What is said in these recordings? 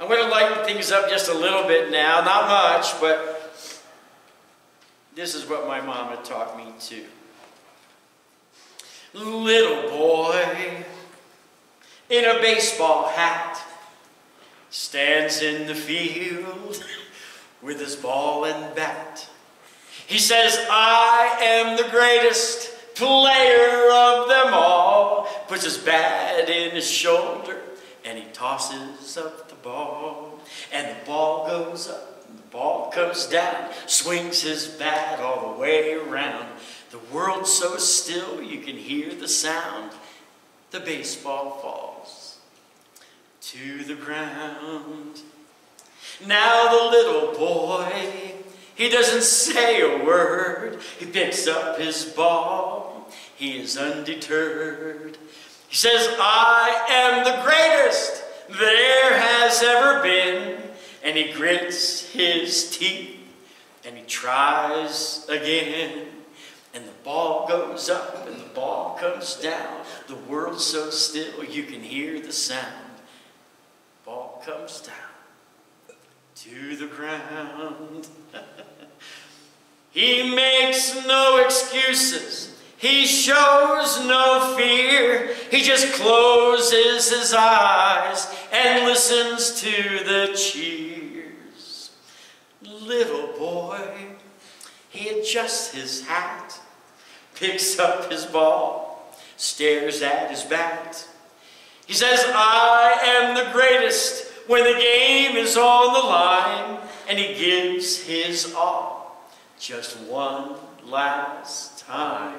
I'm going to lighten things up just a little bit now. Not much, but this is what my mom had taught me too. Little boy in a baseball hat stands in the field with his ball and bat. He says, I am the greatest player of them all. Puts his bat in his shoulder and he tosses up the ball. And the ball goes up and the ball comes down. Swings his bat all the way around. The world's so still you can hear the sound. The baseball falls to the ground. Now the little boy, he doesn't say a word. He picks up his ball. He is undeterred. He says, I am the greatest there has ever been. And he grits his teeth and he tries again. And the ball goes up and the ball comes down. The world's so still you can hear the sound. Ball comes down to the ground. he makes no excuses. He shows no fear. He just closes his eyes and listens to the cheers. Little boy, he adjusts his hat, picks up his ball, stares at his bat. He says, I am the greatest when the game is on the line, and he gives his all just one last time.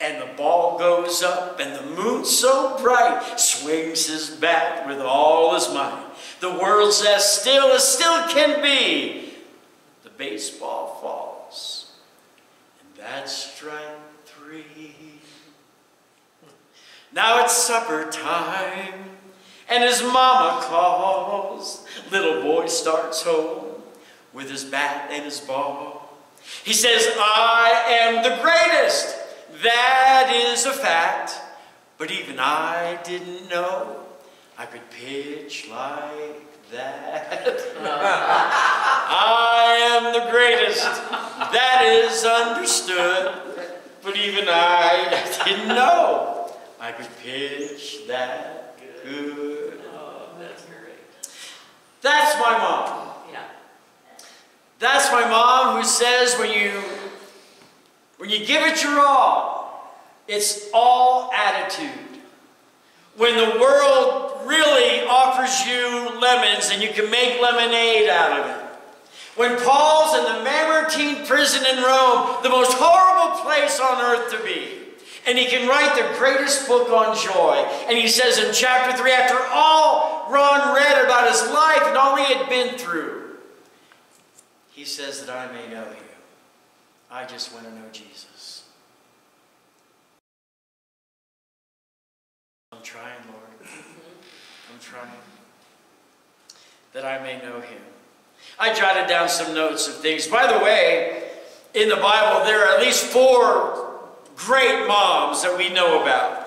And the ball goes up, and the moon so bright swings his bat with all his might. The world's as still as still can be. The baseball falls, and that's strike three. Now it's supper time, and his mama calls. Little boy starts home with his bat and his ball. He says, I am the greatest. That is a fact, but even I didn't know I could pitch like that. I am the greatest. That is understood, but even I didn't know I could pitch that good. Oh, that's great. That's my mom. Yeah. That's my mom who says when you when you give it your all, it's all attitude. When the world really offers you lemons and you can make lemonade out of it. When Paul's in the Mamertine prison in Rome, the most horrible place on earth to be, and he can write the greatest book on joy. And he says in chapter 3, after all Ron read about his life and all he had been through, he says that I may know you. I just want to know Jesus. I'm trying, Lord. I'm trying. That I may know him. I jotted down some notes of things. By the way, in the Bible, there are at least four great moms that we know about.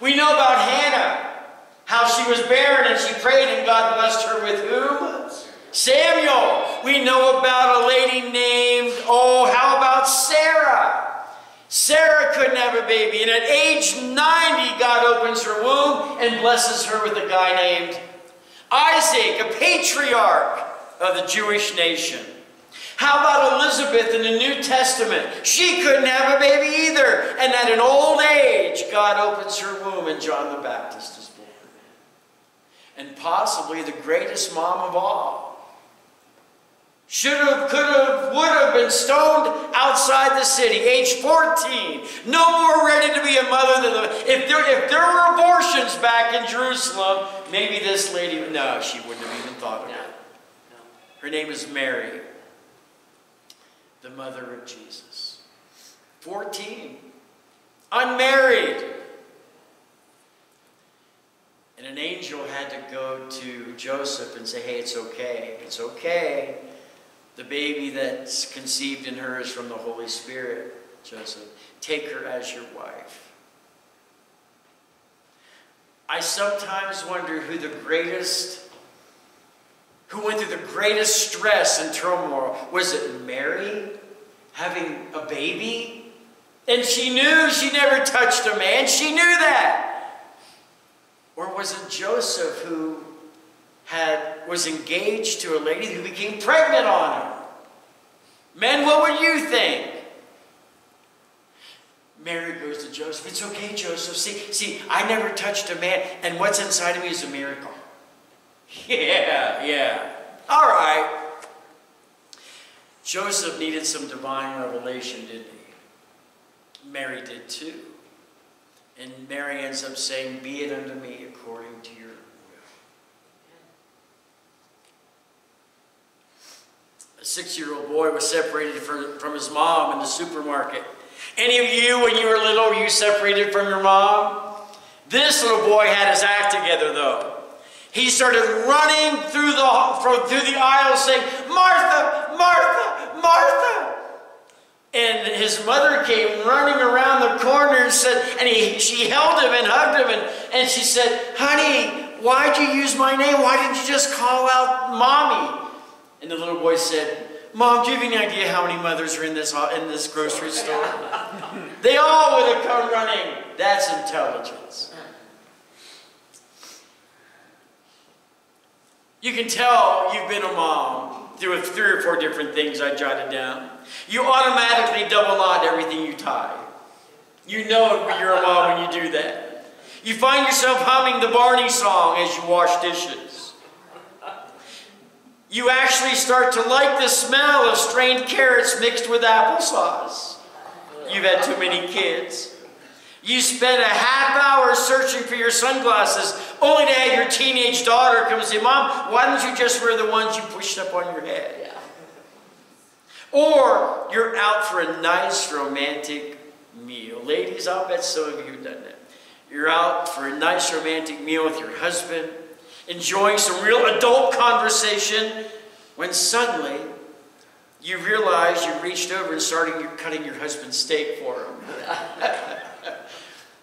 We know about Hannah, how she was barren and she prayed and God blessed her with whom? Samuel. We know about a lady named, oh, how about Sarah? Sarah couldn't have a baby, and at age 90, God opens her womb and blesses her with a guy named Isaac, a patriarch of the Jewish nation. How about Elizabeth in the New Testament? She couldn't have a baby either, and at an old age, God opens her womb and John the Baptist is born. And possibly the greatest mom of all should have, could have, would have been stoned outside the city, age 14. No more ready to be a mother than the. If there, if there were abortions back in Jerusalem, maybe this lady, no, she wouldn't have even thought of No. it. No. Her name is Mary, the mother of Jesus. 14, unmarried. And an angel had to go to Joseph and say, hey, it's okay. It's okay. The baby that's conceived in her is from the Holy Spirit, Joseph. Take her as your wife. I sometimes wonder who the greatest who went through the greatest stress and turmoil? Was it Mary having a baby? And she knew she never touched a man. She knew that. Or was it Joseph who had was engaged to a lady who became pregnant on him? Men, what would you think? Mary goes to Joseph. It's okay, Joseph. See, see, I never touched a man, and what's inside of me is a miracle. Yeah, yeah. All right. Joseph needed some divine revelation, didn't he? Mary did too. And Mary ends up saying, Be it unto me according to your will. A six year old boy was separated from, from his mom in the supermarket. Any of you, when you were little, were you separated from your mom? This little boy had his act together, though. He started running through the, through the aisle saying, Martha, Martha, Martha. And his mother came running around the corner and said, and he, she held him and hugged him, and, and she said, Honey, why'd you use my name? Why didn't you just call out mommy? And the little boy said, Mom, do you have any idea how many mothers are in this, uh, in this grocery store? they all would have come running. That's intelligence. You can tell you've been a mom through three or four different things I jotted down. You automatically double knot everything you tie. You know you're a mom when you do that. You find yourself humming the Barney song as you wash dishes. You actually start to like the smell of strained carrots mixed with applesauce. You've had too many kids. You spend a half hour searching for your sunglasses only to have your teenage daughter come and say, Mom, why don't you just wear the ones you pushed up on your head? Yeah. Or you're out for a nice romantic meal. Ladies, I'll bet some of you have done that. You're out for a nice romantic meal with your husband, enjoying some real adult conversation, when suddenly you realize you reached over and started cutting your husband's steak for him.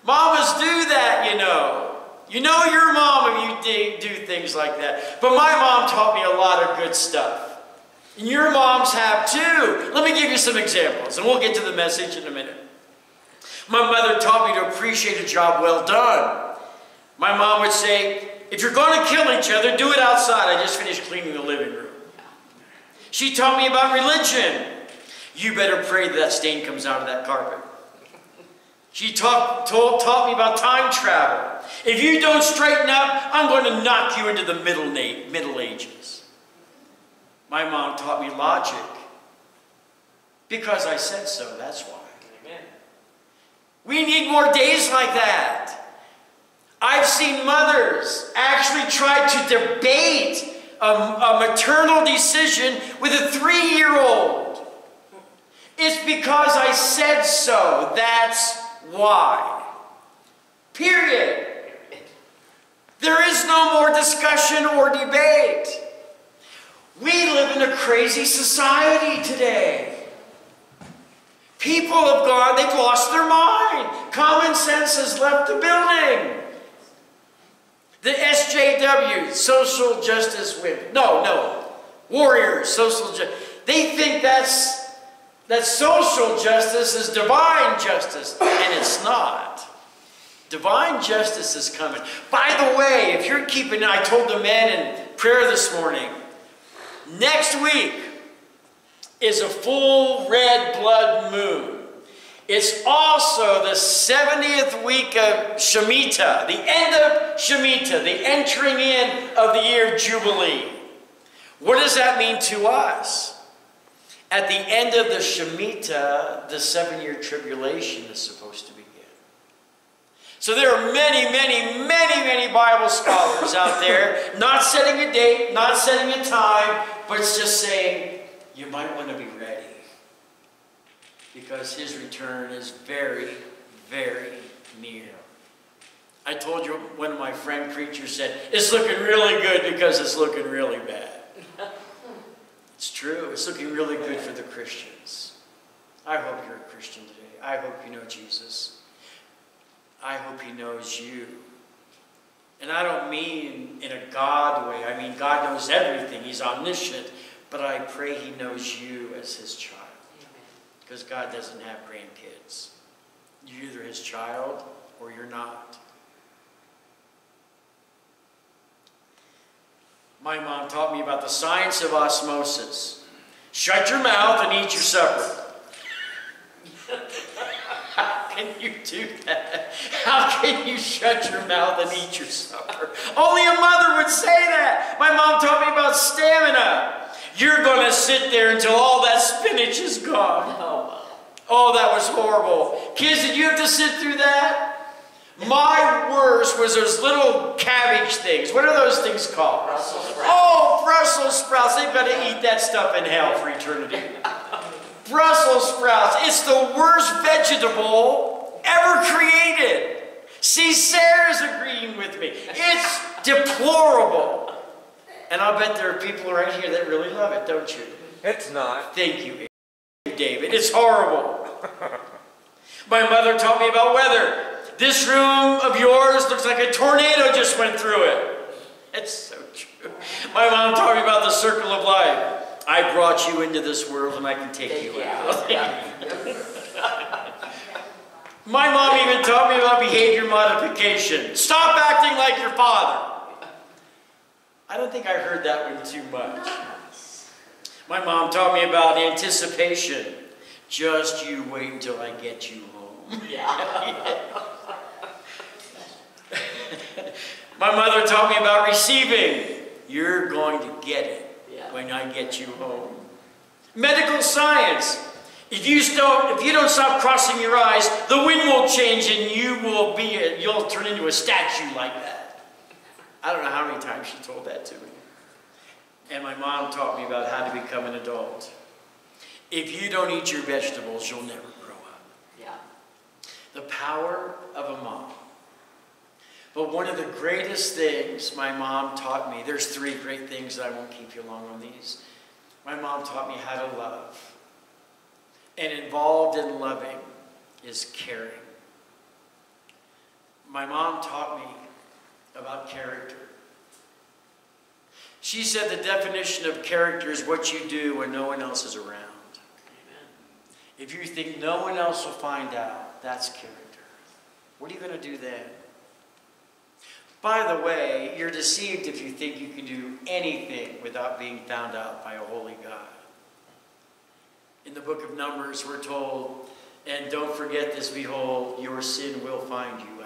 Mamas do that, you know. You know your mom if you do things like that. But my mom taught me a lot of good stuff. And your moms have too. Let me give you some examples, and we'll get to the message in a minute. My mother taught me to appreciate a job well done. My mom would say, if you're going to kill each other, do it outside. I just finished cleaning the living room. She taught me about religion. You better pray that, that stain comes out of that carpet. She taught, told, taught me about time travel. If you don't straighten up, I'm going to knock you into the middle, middle ages. My mom taught me logic. Because I said so, that's why. Amen. We need more days like that. I've seen mothers actually try to debate a, a maternal decision with a three-year-old. It's because I said so. That's why. Period. There is no more discussion or debate. We live in a crazy society today. People have gone, they've lost their mind. Common sense has left the building. The SJW, social justice women. No, no. Warriors, social justice. They think that's that social justice is divine justice, and it's not. Divine justice is coming. By the way, if you're keeping, I told the men in prayer this morning, next week is a full red blood moon. It's also the 70th week of Shemitah, the end of Shemitah, the entering in of the year Jubilee. What does that mean to us? At the end of the Shemitah, the seven-year tribulation is supposed to begin. So there are many, many, many, many Bible scholars out there, not setting a date, not setting a time, but just saying, you might want to be ready. Because his return is very, very near. I told you one of my friend preachers said, it's looking really good because it's looking really bad. It's true. It's looking really good for the Christians. I hope you're a Christian today. I hope you know Jesus. I hope he knows you. And I don't mean in a God way. I mean, God knows everything. He's omniscient. But I pray He knows you as His child. Because God doesn't have grandkids. You're either His child or you're not. My mom taught me about the science of osmosis. Shut your mouth and eat your supper. How can you do that? How can you shut your mouth and eat your supper? Only a mother would say that. My mom taught me about stamina. You're going to sit there until all that spinach is gone. Oh, that was horrible. Kids, did you have to sit through that? My worst was those little cabbage things. What are those things called? Brussels sprouts. Oh, Brussels sprouts. They've got to eat that stuff in hell for eternity. Brussels sprouts. It's the worst vegetable ever created. See, Sarah's agreeing with me. It's deplorable. And I'll bet there are people right here that really love it, don't you? It's not. Thank you, David. It's horrible. My mother taught me about weather. This room of yours looks like a tornado just went through it. It's so true. My mom taught me about the circle of life. I brought you into this world and I can take, Take you you out. out. My mom even taught me about behavior modification. Stop acting like your father. I don't think I heard that one too much. My mom taught me about anticipation. Just you wait until I get you home. Yeah. My mother taught me about receiving. You're going to get it Yeah. when I get you home. Medical science. If you don't, if you don't stop crossing your eyes, the wind will change and you will be, a, you'll turn into a statue like that. I don't know how many times she told that to me. And my mom taught me about how to become an adult. If you don't eat your vegetables, you'll never grow up. Yeah. The power of a mom. But one of the greatest things my mom taught me, there's three great things that I won't keep you long on these. My mom taught me how to love. And involved in loving is caring. My mom taught me about character. She said the definition of character is what you do when no one else is around. Amen. If you think no one else will find out, that's character. What are you going to do then? By the way, you're deceived if you think you can do anything without being found out by a holy God. In the book of Numbers, we're told, and don't forget this, behold, your sin will find you.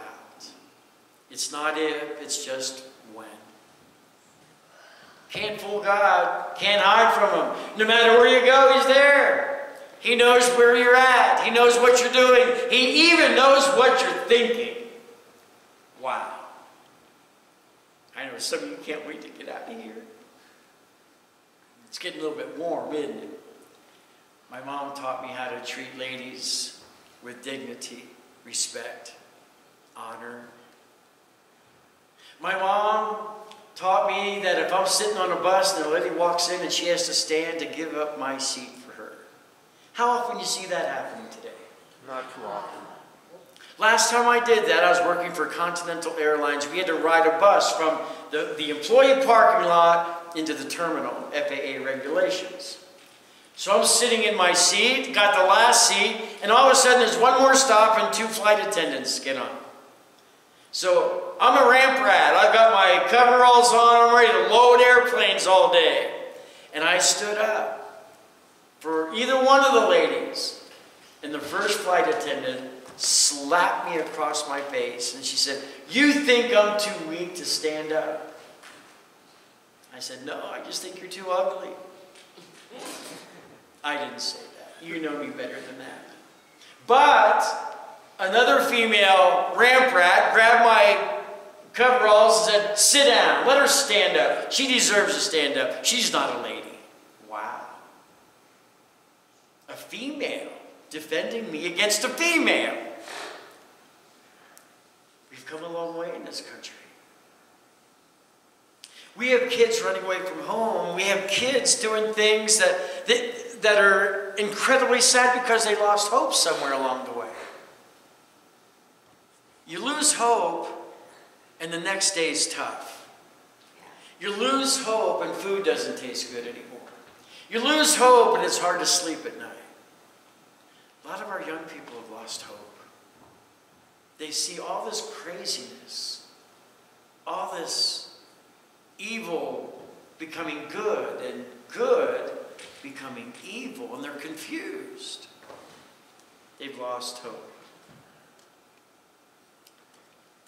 It's not if, it's just when. Can't fool God. Can't hide from Him. No matter where you go, He's there. He knows where you're at. He knows what you're doing. He even knows what you're thinking. Wow. I know some of you can't wait to get out of here. It's getting a little bit warm, isn't it? My mom taught me how to treat ladies with dignity, respect, honor. My mom taught me that if I'm sitting on a bus and a lady walks in and she has to stand to give up my seat for her. How often do you see that happening today? Not too often. Last time I did that, I was working for Continental Airlines. We had to ride a bus from the, the employee parking lot into the terminal, FAA regulations. So I'm sitting in my seat, got the last seat, and all of a sudden there's one more stop and two flight attendants get on. So I'm a ramp rat. I've got my coveralls on. I'm ready to load airplanes all day. And I stood up for either one of the ladies. And the first flight attendant slapped me across my face and she said, You think I'm too weak to stand up? I said, No, I just think you're too ugly. I didn't say that. You know me better than that. But another female ramp rat grabbed my coveralls and said, Sit down. Let her stand up. She deserves to stand up. She's not a lady. Wow. A female defending me against a female. We've come a long way in this country. We have kids running away from home. We have kids doing things that, that, that are incredibly sad because they lost hope somewhere along the way. You lose hope, and the next day is tough. You lose hope and food doesn't taste good anymore. You lose hope and it's hard to sleep at night. A lot of our young people have lost hope. They see all this craziness, all this evil becoming good, and good becoming evil, and they're confused. They've lost hope.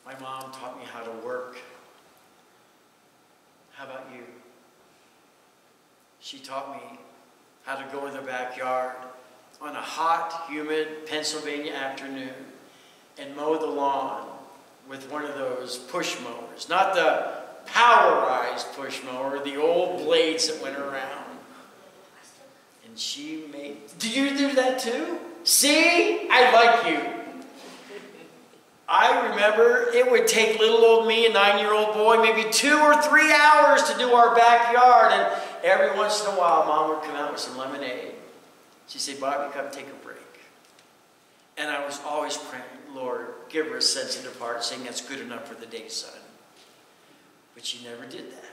My mom taught me how to work. How about you? She taught me how to go in the backyard on a hot, humid Pennsylvania afternoon and mow the lawn with one of those push mowers. Not the powerized push mower, the old blades that went around. And she made. Do you do that too? See? I like you. I remember it would take little old me, a nine year old boy, maybe two or three hours to do our backyard. And every once in a while, mom would come out with some lemonade. She'd say, Bobby, come take a break. And I was always praying, Lord, give her a sensitive heart, saying that's good enough for the day, son. But she never did that.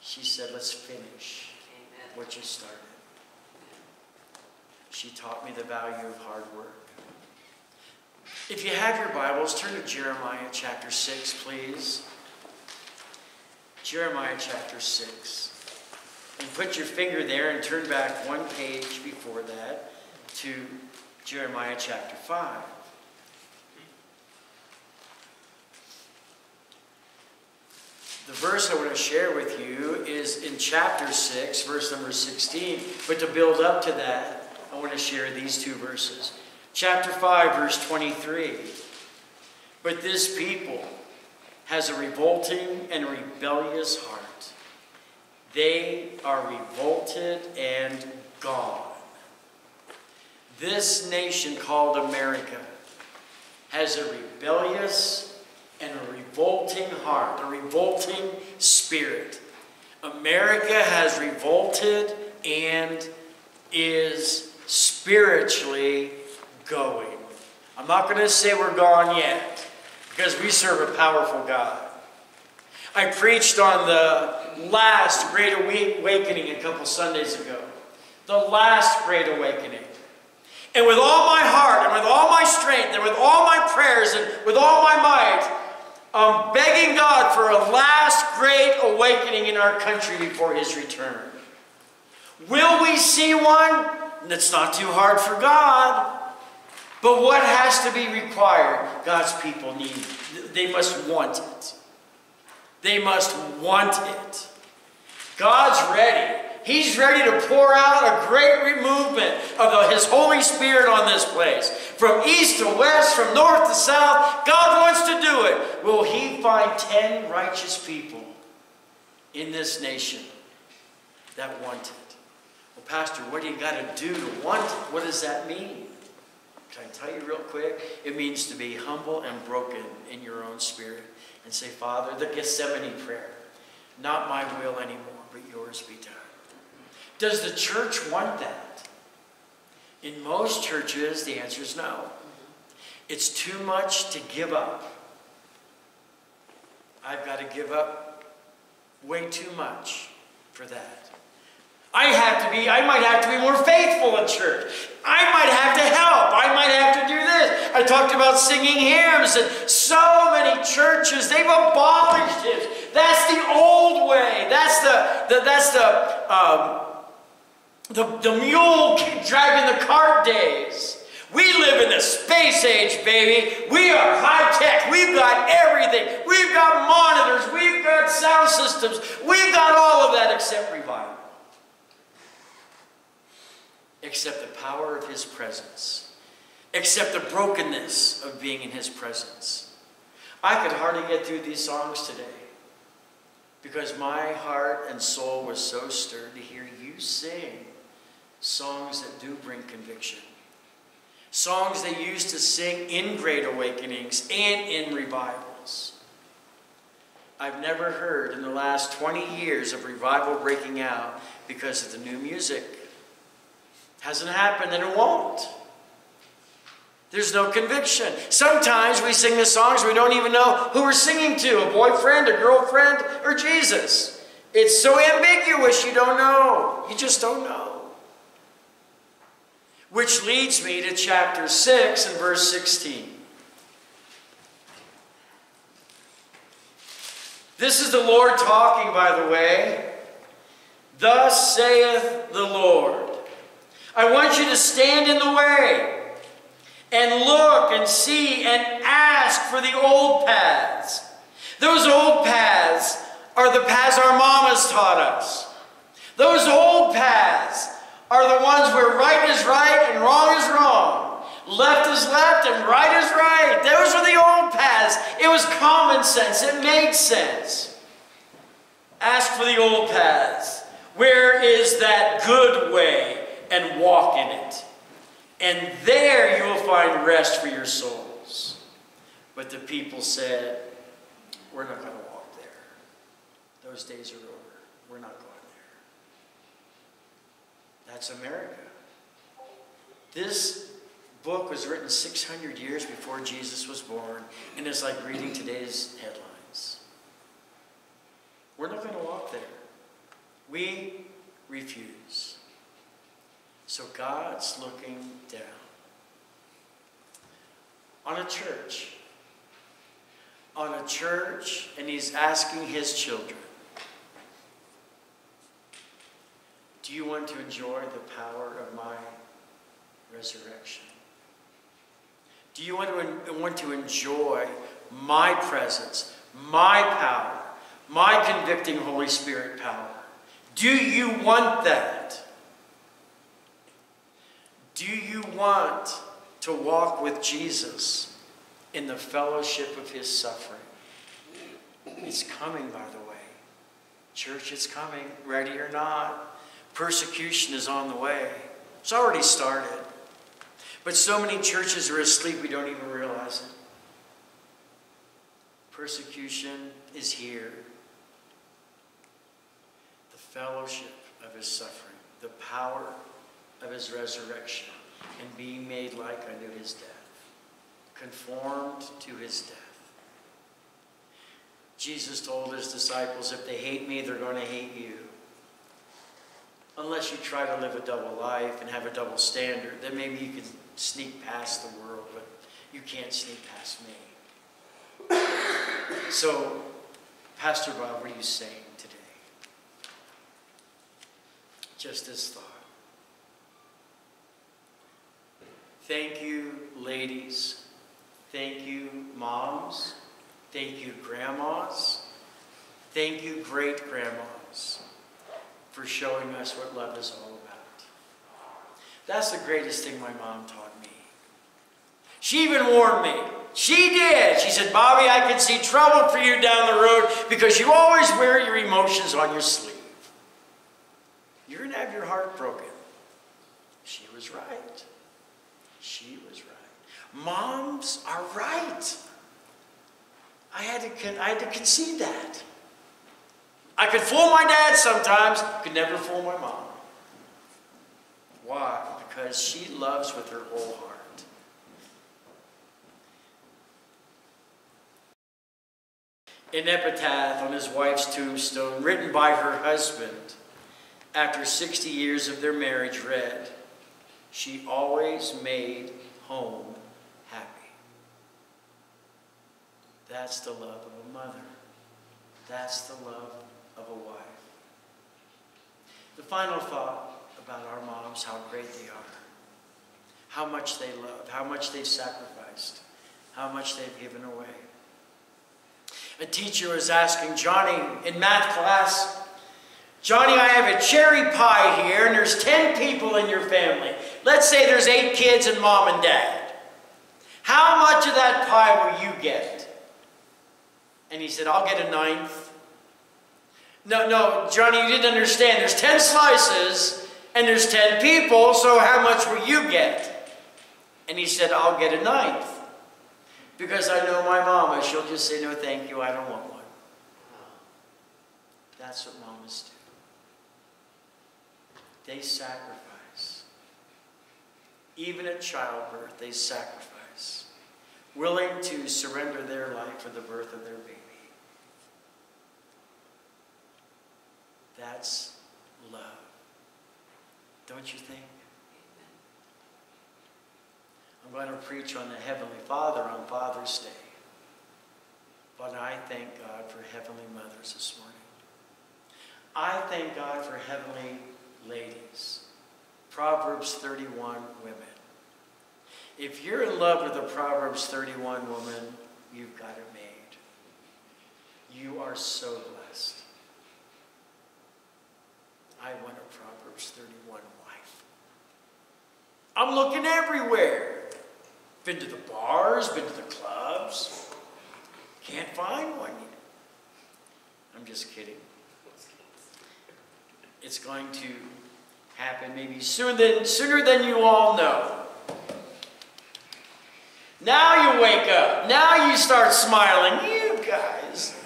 She said, let's finish Amen. what you started. She taught me the value of hard work. If you have your Bibles, turn to Jeremiah chapter 6, please. Jeremiah chapter 6. And put your finger there and turn back one page before that to Jeremiah chapter 5. The verse I want to share with you is in chapter 6, verse number 16. But to build up to that, I want to share these two verses. Chapter 5, verse 23. But this people has a revolting and rebellious heart. They are revolted and gone. This nation called America has a rebellious and a revolting heart, a revolting spirit. America has revolted and is spiritually going. I'm not going to say we're gone yet because we serve a powerful God. I preached on the last Great Awakening a couple Sundays ago. The last Great Awakening. And with all my heart, and with all my strength, and with all my prayers, and with all my might, I'm begging God for a last great awakening in our country before His return. Will we see one? It's not too hard for God. But what has to be required? God's people need. They must want it. They must want it. God's ready. He's ready to pour out a great movement of the, His Holy Spirit on this place. From east to west, from north to south, God wants to do it. Will He find ten righteous people in this nation that want it? Well, Pastor, what do you got to do to want it? What does that mean? Can I tell you real quick? It means to be humble and broken in your own spirit and say, Father, the Gethsemane prayer, not my will anymore, but yours be done. Does the church want that? In most churches, the answer is no. It's too much to give up. I've got to give up way too much for that. I have to be, I might have to be more faithful in church. I might have to help. I might have to do this. I talked about singing hymns, and so many churches, they've abolished it. That's the old way. That's the, the that's the, um, the, the mule dragging the cart days. We live in the space age, baby. We are high tech. We've got everything. We've got monitors. We've got sound systems. We've got all of that except revival. Except the power of His presence. Except the brokenness of being in His presence. I could hardly get through these songs today because my heart and soul was so stirred to hear you sing songs that do bring conviction. Songs they used to sing in great awakenings and in revivals. I've never heard in the last 20 years of revival breaking out because of the new music. Hasn't happened and it won't. There's no conviction. Sometimes we sing the songs we don't even know who we're singing to a boyfriend, a girlfriend, or Jesus. It's so ambiguous you don't know. You just don't know. Which leads me to chapter 6 and verse 16. This is the Lord talking, by the way. Thus saith the Lord. I want you to stand in the way and look and see and ask for the old paths. Those old paths are the paths our mamas taught us. Those old paths are the ones where right is right and wrong is wrong. Left is left and right is right. Those are the old paths. It was common sense. It made sense. Ask for the old paths. Where is that good way? And walk in it. And there you will find rest for your souls. But the people said, We're not going to walk there. Those days are over. We're not going there. That's America. This book was written 600 years before Jesus was born, and it's like reading today's headlines. We're not going to walk there. We refuse. So God's looking down on a church. On a church, and He's asking His children Do you want to enjoy the power of my resurrection? Do you want to, want to enjoy my presence, my power, my convicting Holy Spirit power? Do you want that? Do you want to walk with Jesus in the fellowship of his suffering? It's coming, by the way. Church, it's coming, ready or not. Persecution is on the way. It's already started. But so many churches are asleep we don't even realize it. Persecution is here. The fellowship of his suffering, the power of his resurrection, and being made like unto his death, conformed to his death. Jesus told his disciples, if they hate me, they're going to hate you. Unless you try to live a double life and have a double standard, then maybe you can sneak past the world, but you can't sneak past me. So, Pastor Bob, what are you saying today? Just this thought. Thank you, ladies. Thank you, moms. Thank you, grandmas. Thank you, great grandmas, for showing us what love is all about. That's the greatest thing my mom taught me. She even warned me. She did. She said, Bobby, I can see trouble for you down the road because you always wear your emotions on your sleeve. You're going to have your heart broken. She was right. Moms are right. I had to, I had to concede that. I could fool my dad sometimes, could never fool my mom. Why? Because she loves with her whole heart. An epitaph on his wife's tombstone, written by her husband after 60 years of their marriage, read, She always made home That's the love of a mother. That's the love of a wife. The final thought about our moms, how great they are, how much they love, how much they've sacrificed, how much they've given away. A teacher was asking Johnny in math class, Johnny, I have a cherry pie here, and there's 10 people in your family. Let's say there's eight kids and mom and dad. How much of that pie will you get? And he said, I'll get a ninth. No, no, Johnny, you didn't understand. There's 10 slices, and there's 10 people, so how much will you get? And he said, I'll get a ninth. Because I know my mama, she'll just say, no, thank you, I don't want one. That's what mamas do. They sacrifice. Even at childbirth, they sacrifice. Willing to surrender their life for the birth of their baby. That's love. Don't you think? I'm going to preach on the Heavenly Father on Father's Day. But I thank God for Heavenly Mothers this morning. I thank God for Heavenly Ladies. Proverbs 31 women. If you're in love with a Proverbs 31 woman, you've got it made. You are so blessed. I want a Proverbs 31 wife. I'm looking everywhere. Been to the bars, been to the clubs. Can't find one yet. I'm just kidding. It's going to happen maybe sooner than, sooner than you all know. Now you wake up. Now you start smiling. You guys.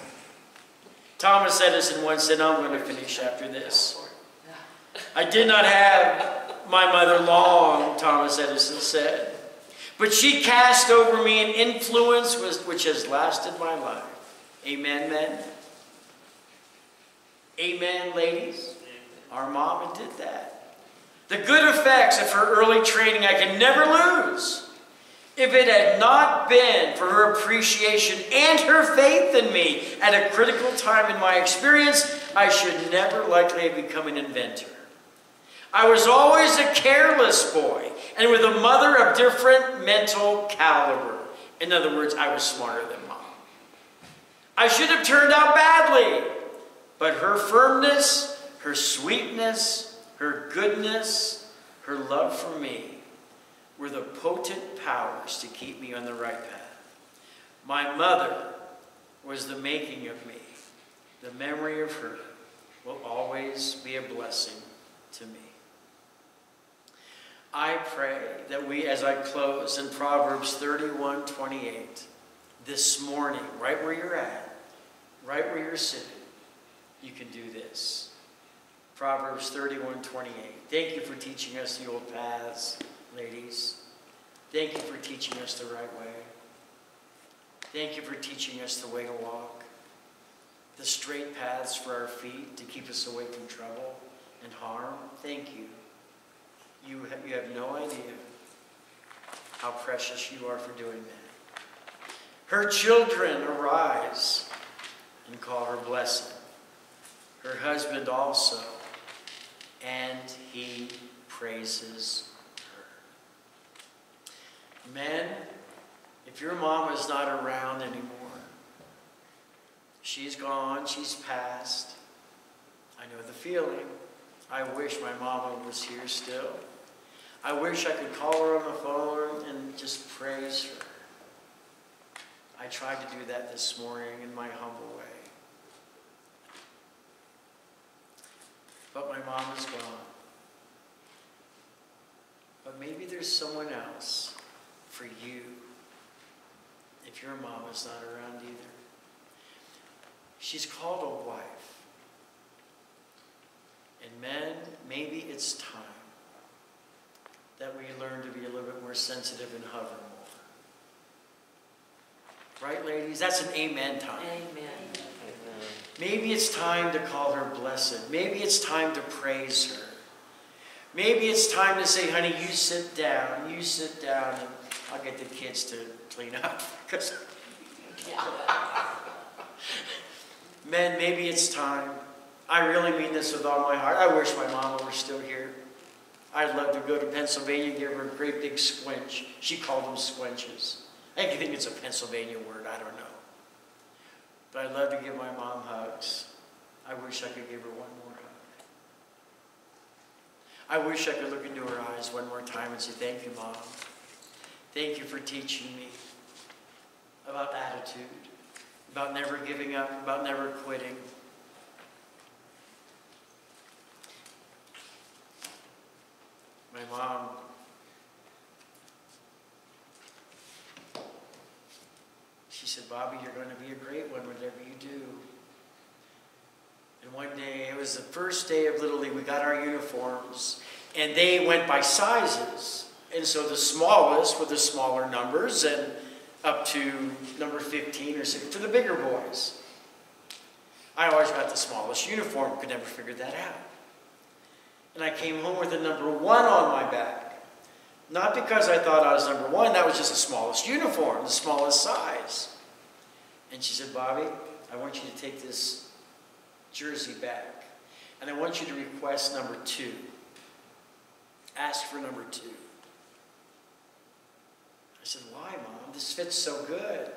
Thomas Edison once said, I'm going to finish after this. I did not have my mother long, Thomas Edison said. But she cast over me an influence which has lasted my life. Amen, men? Amen, ladies? Our mama did that. The good effects of her early training I can never lose. If it had not been for her appreciation and her faith in me at a critical time in my experience, I should never likely have become an inventor. I was always a careless boy and with a mother of different mental caliber. In other words, I was smarter than mom. I should have turned out badly, but her firmness, her sweetness, her goodness, her love for me were the potent powers to keep me on the right path. My mother was the making of me. The memory of her will always be a blessing to me. I pray that we, as I close in Proverbs 31 28, this morning, right where you're at, right where you're sitting, you can do this. Proverbs 31 28. Thank you for teaching us the old paths, ladies. Thank you for teaching us the right way. Thank you for teaching us the way to walk, the straight paths for our feet to keep us away from trouble and harm. Thank you. You have, you have no idea how precious you are for doing that. Her children arise and call her blessed. Her husband also, and he praises. Men, if your mom is not around anymore, she's gone, she's passed. I know the feeling. I wish my mama was here still. I wish I could call her on the phone and just praise her. I tried to do that this morning in my humble way. But my mom is gone. But maybe there's someone else for you if your mom is not around either. She's called a wife. And men, maybe it's time that we learn to be a little bit more sensitive and hover more. Right, ladies? That's an amen time. Amen. Maybe it's time to call her blessed. Maybe it's time to praise her. Maybe it's time to say, honey, you sit down, you sit down, and I'll get the kids to clean up. Because Men, maybe it's time. I really mean this with all my heart. I wish my mama were still here. I'd love to go to Pennsylvania and give her a great big squinch. She called them squinches. I think it's a Pennsylvania word, I don't know. But I'd love to give my mom hugs. I wish I could give her one more hug. I wish I could look into her eyes one more time and say, Thank you, Mom. Thank you for teaching me about attitude, about never giving up, about never quitting. my mom she said, Bobby, you're going to be a great one, whatever you do. And one day, it was the first day of Little League, we got our uniforms, and they went by sizes. And so the smallest were the smaller numbers and up to number 15 or 16 for the bigger boys. I always got the smallest uniform, could never figure that out. And I came home with a number one on my back. Not because I thought I was number one, that was just the smallest uniform, the smallest size. And she said, Bobby, I want you to take this jersey back. And I want you to request number two. Ask for number two. I said, Why, Mom? This fits so good.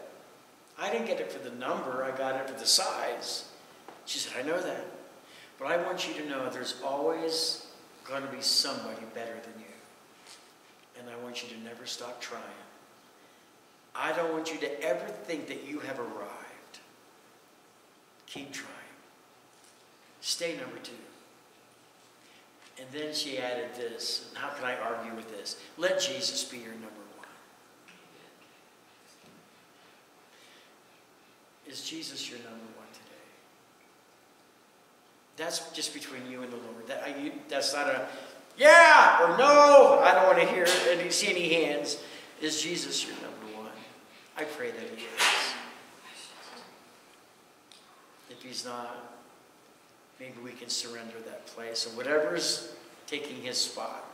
I didn't get it for the number, I got it for the size. She said, I know that. But I want you to know there's always going to be somebody better than you. And I want you to never stop trying. I don't want you to ever think that you have arrived. Keep trying. Stay number two. And then she added this, how can I argue with this? Let Jesus be your number one. Is Jesus your number one today? That's just between you and the Lord. That, you, that's not a yeah or no. I don't want to hear any, see any hands. Is Jesus your number one? I pray that he is. If he's not, maybe we can surrender that place. And whatever's taking his spot,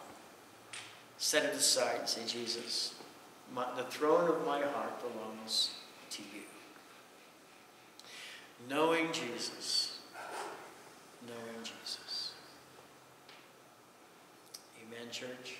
set it aside and say, Jesus, my, the throne of my heart belongs to you. Knowing Jesus. Knowing Jesus. Amen, church.